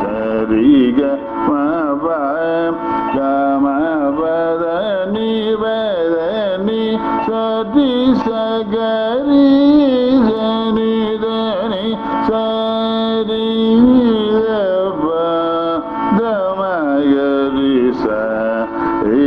சரிக மப கமபதனி வதனி சரி சகரி சனி தனி சரி தமகரி சரி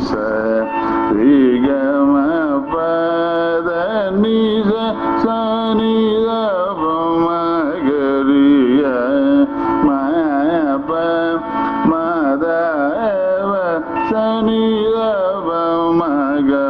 ச ரிகம பத நிச சனித மகரிய மப மதவ சனித மகர